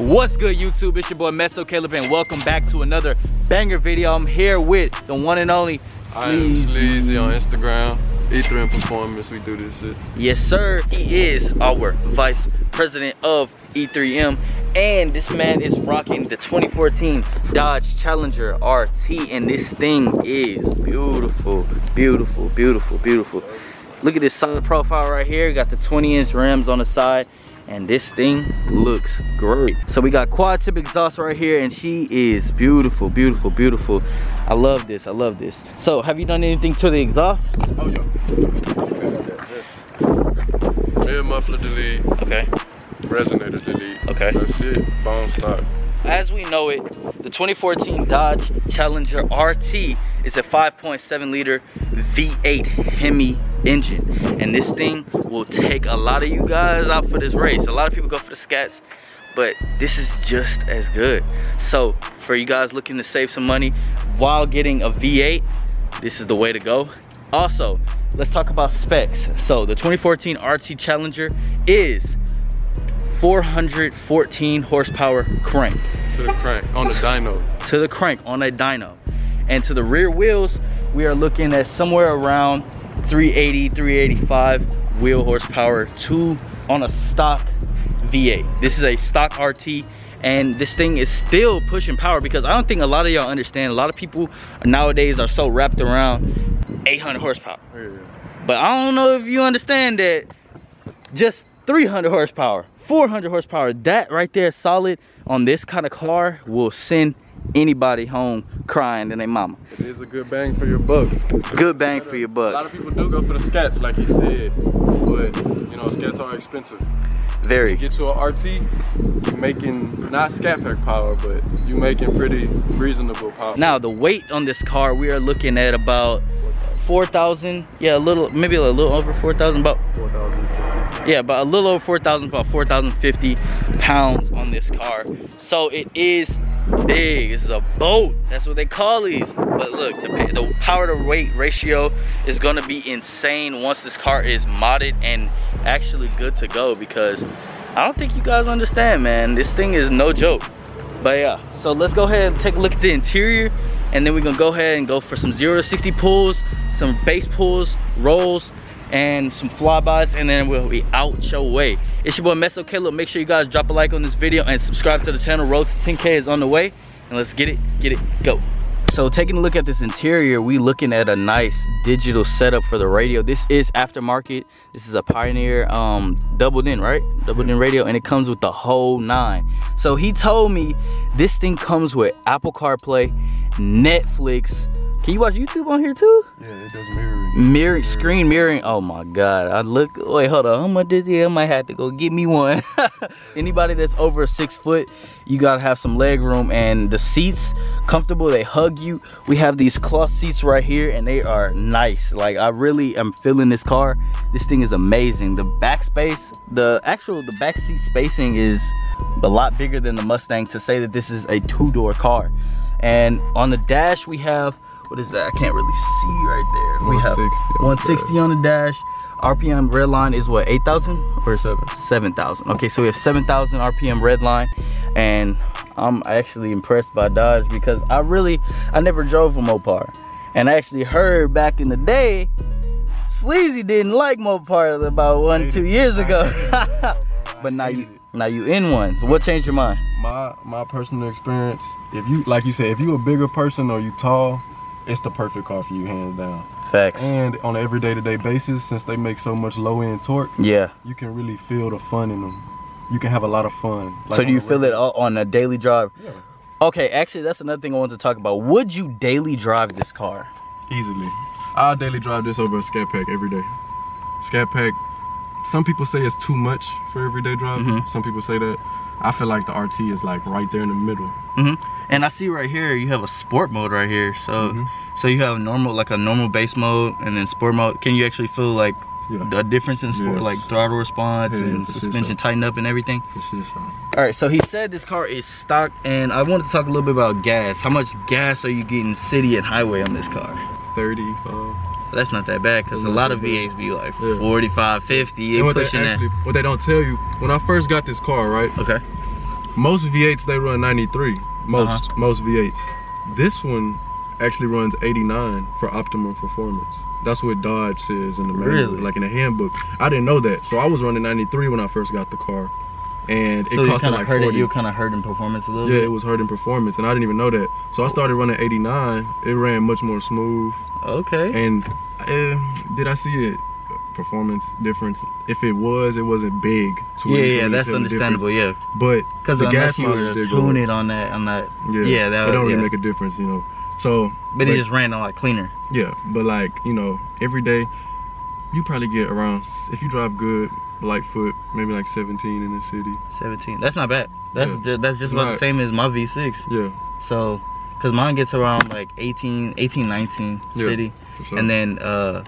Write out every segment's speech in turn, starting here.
What's good YouTube? It's your boy Mezzo Caleb and welcome back to another banger video. I'm here with the one and only I am Sleazy on Instagram. E3M Performance, we do this shit. Yes sir, he is our vice president of E3M and this man is rocking the 2014 Dodge Challenger RT and this thing is beautiful, beautiful, beautiful, beautiful. Look at this solid profile right here. Got the 20 inch rims on the side and this thing looks great. So we got quad tip exhaust right here and she is beautiful beautiful beautiful. I love this i love this. So have you done anything to the exhaust? Oh yeah. Muffler delete. Okay. Resonator delete. Okay. That's it. Bone stock as we know it the 2014 dodge challenger rt is a 5.7 liter v8 hemi engine. And this thing will take a lot of you guys out for this race. A lot of people go for the scats but this is just as good. So for you guys looking to save some money while getting a v8 this is the way to go. Also let's talk about specs. So the 2014 rt challenger is 414 horsepower crank. To the crank on the dyno. To the crank on a dyno. And to the rear wheels we are looking at somewhere around 380 385 wheel horsepower two on a stock v8 this is a stock rt and this thing is still pushing power because i don't think a lot of y'all understand. A lot of people nowadays are so wrapped around 800 horsepower. Yeah. but i don't know if you understand that just 300 horsepower 400 horsepower that right there solid on this kind of car will send anybody home crying than their mama. It is a good bang for your buck. Good bang for your buck. A lot of people do go for the scats, like he said, but you know, scats are expensive. Very. You get to an RT, you're making not scat pack power, but you're making pretty reasonable power. Now the weight on this car, we are looking at about 4,000, yeah, a little, maybe a little over 4,000, about 4,000. Yeah, about a little over 4,000, about 4,050 pounds on this car. So it is big. This is a boat. That's what they call these. But look, the, the power to weight ratio is gonna be insane once this car is modded and actually good to go because I don't think you guys understand, man. This thing is no joke. But yeah, so let's go ahead and take a look at the interior and then we're gonna go ahead and go for some 0 to 60 pulls, some base pulls, rolls, and some flybys and then we'll be out your way. It's your boy mezzo caleb make sure you guys drop a like on this video and subscribe to the channel. Road to 10k is on the way and let's get it get it go. So taking a look at this interior we looking at a nice digital setup for the radio. This is aftermarket. This is a pioneer um double DIN right? Double DIN radio and it comes with the whole nine. So he told me this thing comes with apple carplay netflix can you watch YouTube on here too? Yeah, it does mirroring. Mirror, screen mirroring. Oh my God. I look, wait, hold on. How much did I might have to go get me one. Anybody that's over six foot, you gotta have some leg room and the seats comfortable. They hug you. We have these cloth seats right here and they are nice. Like I really am feeling this car. This thing is amazing. The back space, the actual, the back seat spacing is a lot bigger than the Mustang to say that this is a two door car. And on the dash, we have what is that? I can't really see right there. We have 160 on the dash. RPM red line is what, 8,000 or 7,000? okay, so we have 7,000 RPM red line and I'm actually impressed by Dodge because I really, I never drove a Mopar. And I actually heard back in the day, Sleazy didn't like Mopar about one, two years ago. but now you, now you in one. So what changed your mind? My my personal experience, if you like you said, if you a bigger person or you tall, it's the perfect car for you, hands down. Facts. And on an every day-to-day basis, since they make so much low-end torque, yeah, you can really feel the fun in them. You can have a lot of fun. Like so do you feel it on a daily drive? Yeah. Okay, actually, that's another thing I wanted to talk about. Would you daily drive this car? Easily. I'll daily drive this over a Scat Pack every day. Scat Pack, some people say it's too much for everyday driving. Mm -hmm. Some people say that. I feel like the RT is like right there in the middle. Mm -hmm. And I see right here, you have a sport mode right here. So mm -hmm. so you have normal, like a normal base mode and then sport mode. Can you actually feel like yeah. the difference in sport, yes. like throttle response yeah, and suspension so. tighten up and everything? So. All right, so he said this car is stock and I wanted to talk a little bit about gas. How much gas are you getting city and highway on this car? 35. That's not that bad because a lot of V8s be like yeah. 45, 50. And what they, actually, what they don't tell you, when I first got this car, right? Okay. most V8s they run 93. Most Uh-huh. most V8s. This one actually runs 89 for optimum performance. That's what Dodge says in the manual, Really? like in the handbook. I didn't know that, so I was running 93 when I first got the car, and it so cost kind of like hurt 40. it. You kind of hurt in performance a little yeah, bit. it was hurting performance, and I didn't even know that. So I started running 89. It ran much more smooth, Okay. and uh, did I see it? Performance difference. If it was, it wasn't big. To yeah, where you can yeah, that's tell the difference. understandable. Yeah, But because the gas mileage did tune it on that, on that. Yeah, Yeah, that it don't really yeah. make a difference, you know. So, But it just ran a lot cleaner. yeah, but like you know, every day you probably get around if you drive good, light foot, maybe like 17 in the city. 17. That's not bad. That's Yeah. ju- that's just about the same as my V6. Yeah, So, cause mine gets around like 18, 18, 19 Yeah, city, sure. and then uh,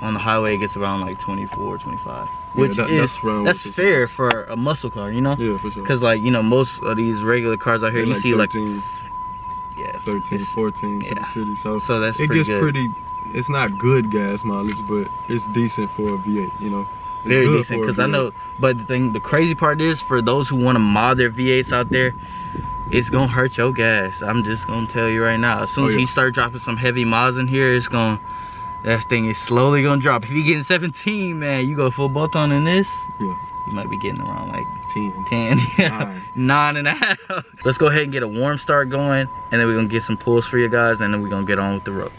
on the highway it gets around like 24, 25, Yeah, which that- is that's that's fair for a muscle car, you know. yeah, for sure. Cause like you know most of these regular cars out here, They're you like see like 13, yeah, 13, it's- 14 to yeah. the city. So, So that's it gets good. pretty. It's not good gas mileage, but it's decent for a V8. You know, it's very decent because I V8. know but the thing the crazy part is for those who want to mod their v8s out there it's gonna hurt your gas i'm just gonna tell you right now as soon Oh, as yeah. you start dropping some heavy mods in here it's gonna that thing is slowly gonna drop. If you getting 17 man you go full bolt on in this Yeah, you might be getting around like 10. 10 Nine. nine and a half. Let's go ahead and get a warm start going and then we're gonna get some pulls for you guys and then we're gonna get on with the road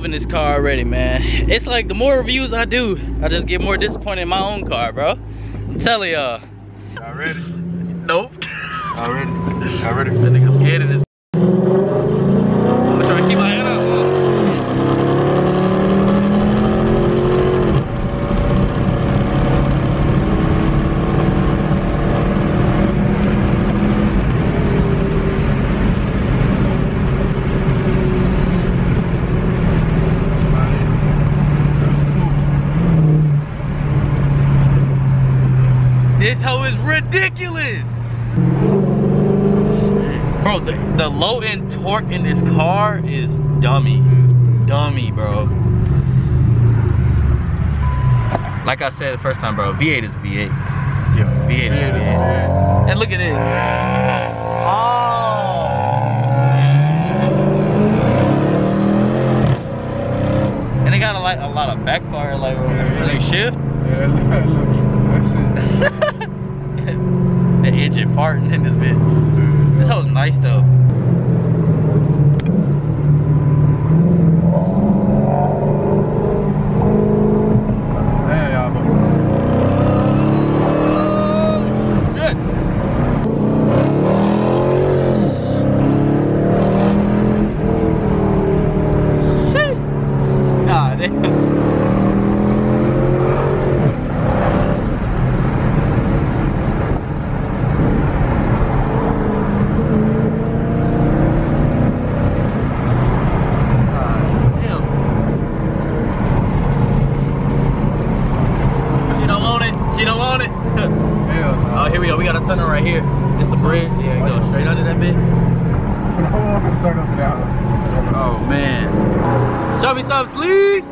loving this car already, man. It's like the more reviews I do, I just get more disappointed in my own car, bro. I'm telling y'all. Y'all ready? Nope. Y'all ready? Y'all ready? That nigga scared of this. I'm gonna try to keep my head up. This hoe is ridiculous. Bro, the, the low end torque in this car is dummy. Dummy, bro. Like I said the first time, bro, V8 is V8. Yeah, V8 is V8. And look at this. Oh. And they got a, like, a lot of backfire, like, when they shift. Yeah, look, look, that's it. the engine farting in this bit. This hoe's nice though. Yeah, y'all, but Good. Shit. God damn. God damn. She don't want it. She don't want it. hell no. Oh, here we go. We got a tunnel right here. It's the bridge. Yeah, go straight under that bit. No one can turn up and. Oh man. Show me some sleeves.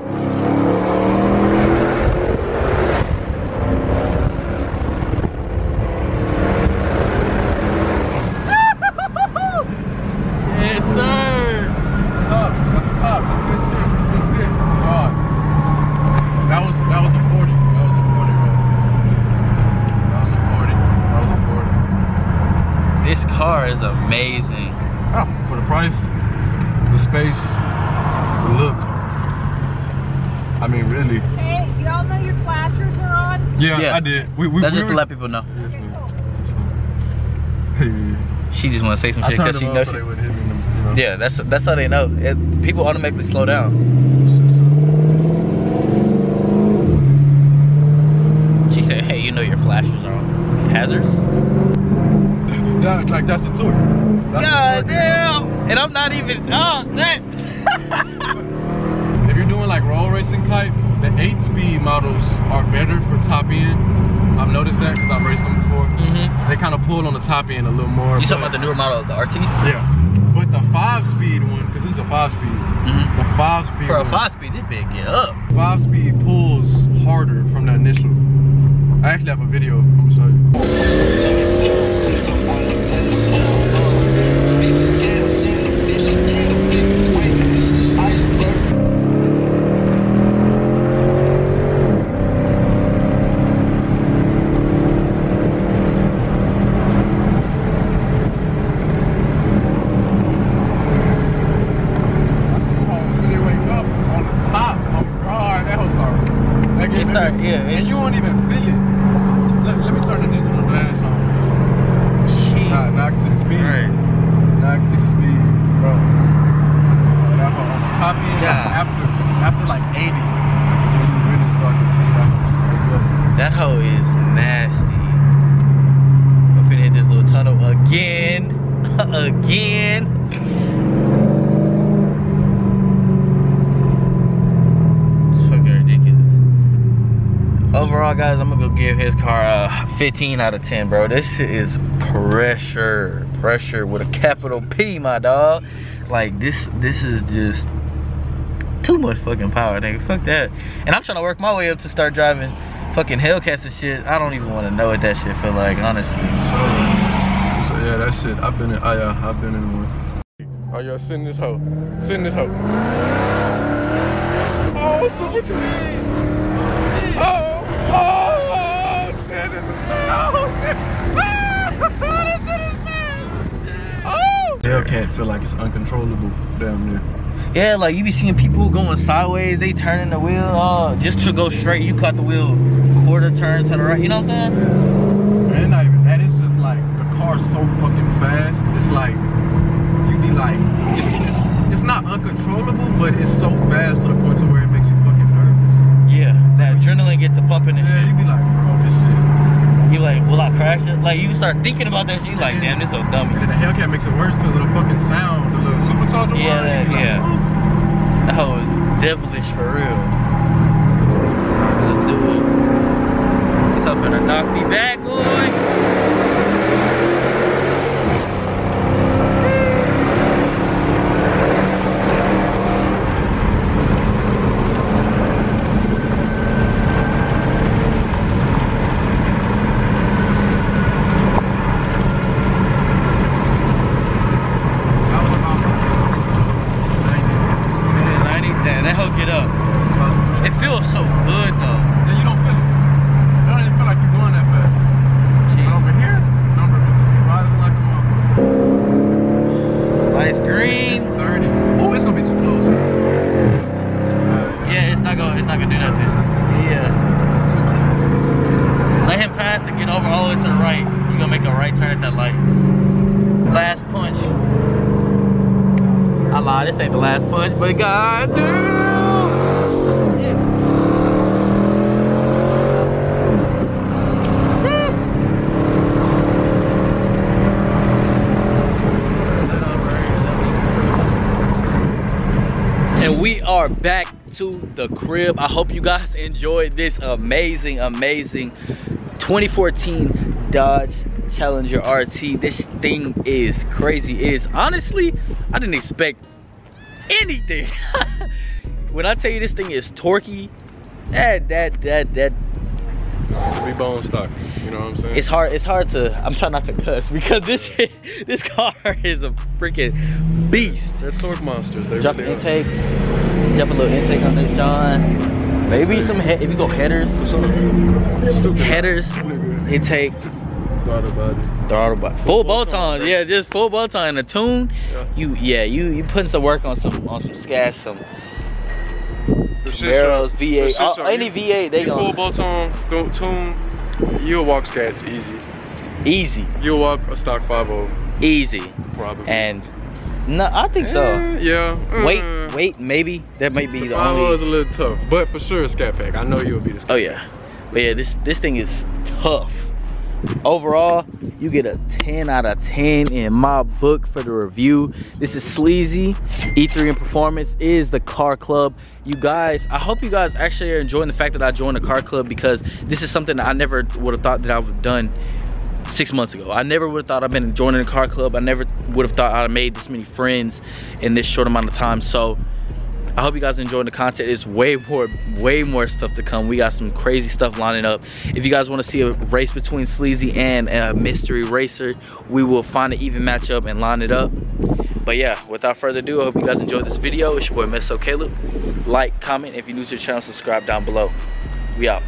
car is amazing. Oh, for the price, the space, the look. I mean, really. Hey, y'all know your flashers are on? Yeah, yeah. I did. We, we, That's we just to let people know. Yes. She just want to say some shit because she knows. So she... Them, you know? Yeah, that's that's how they know. It, people automatically slow down. She said, "Hey, you know your flashers are on. Hazards." Just, uh, That's God the tour. damn. And I'm not even, oh, that. If you're doing like roll racing type, the eight speed models are better for top end. I've noticed that because I've raced them before. mm-hmm. They kind of pull on the top end a little more. You talking about the newer model of the RTs? Yeah. But the five speed one, because this is a five speed. Mm-hmm. The five speed For a one, five speed, this big get up. five speed pulls harder from the initial. I actually have a video. I'm gonna show you. When you wake up on the top, oh god, that whole start. That It start, yeah. and It's, you won't even feel it. Let, let me turn the digital dash on. shit. Nah, now I can see the speed. Right. Now I can see the speed, bro. That whole on the top end, Yeah. after after like 80, so when you really start to see that whole just wake up. That hoe is nasty. I'm finna hit this little tunnel again. again. It's fucking ridiculous. Overall, guys, I'm gonna go give his car a 15 out of 10, bro. This is pressure. Pressure with a capital P, my dog. Like, this, this is just too much fucking power, nigga. Fuck that. And I'm trying to work my way up to start driving fucking Hellcats and shit. I don't even want to know what that shit feel like, honestly. So, so yeah, that shit. I've been in. I, yeah, I've been in one. Oh yeah, sit in this hoe. In this hoe oh, oh, shit, this is bad. Oh, shit. Ah, this shit is bad. Hellcat feel like it's uncontrollable damn near. Yeah, like you be seeing people going sideways, they turning the wheel uh, just to go straight. You cut the wheel quarter turn to the right, you know what I'm saying? Man, not even that. It's just like the car's so fucking fast. It's like you be like, it's it's, it's not uncontrollable, but it's so fast to the point to where it makes you fucking nervous. Yeah, that adrenaline get to pumping and Yeah, shit. you be like, bro, this shit. You like, will I crash it? Like you start thinking about that shit, you like, damn, this is so And then the Hellcat makes it worse because of the fucking sound, the little supercharger. Yeah, that- like, yeah. "Oh." That is devilish for real. Let's do it. What's up, finna knock me back, boy? That was about 90. 90, damn, that hoe get up. It feels so good though. Then you don't feel it. You don't even feel like you're going that fast. But Shit. over here, number rising like a motherfucker. Lights It's green. 30. Oh, it's gonna be too close. Yeah, it's not gonna, it's not gonna do nothing. It's too close. Yeah. It's too close. It's too close. Let him pass and over all the way to the right. You gonna make a right turn at that light. Last punch. I lied, this ain't the last punch, but god damn! Yeah. And we are back to the crib. I hope you guys enjoyed this amazing, amazing 2014 Dodge Challenger RT. This thing is crazy. It is honestly, I didn't expect anything. when I tell you this thing is torquey, that that that that To be bone stock. You know what I'm saying? it's hard it's hard to i'm trying not to cuss because this this car is a freaking beast They're torque monsters. They drop really an are. intake drop a little intake on this john maybe some he- if you go headers Stupid. headers intake Thought about it. throttle bar full bolt on. yeah just full bolt-on and a tune Yeah. you yeah you you putting some work on some on some scat some barrels v8 For shit uh, any You- v8 they you full go bolt on, tune, you'll walk scats easy. easy You'll walk a stock 50 easy probably. and no i think so Eh, yeah. wait uh, wait maybe that might be The 50 only is a little tough, but for sure scat pack. I know you'll be the scat Oh yeah, but yeah, this this thing is tough. overall you get a 10 out of 10 in my book for the review this is sleazy e3m performance is the car club you guys i hope you guys actually are enjoying the fact that i joined the car club because this is something that i never would have thought that i would have done six months ago i never would have thought i've been joining a car club i never would have thought i'd made this many friends in this short amount of time so I hope you guys enjoying the content. It's way more, way more stuff to come. We got some crazy stuff lining up. If you guys want to see a race between Sleazy and a mystery racer, we will find an even matchup and line it up. But yeah, without further ado, I hope you guys enjoyed this video. It's your boy Mezzo Caleb. Like, comment, if you're new to the channel, subscribe down below. We out.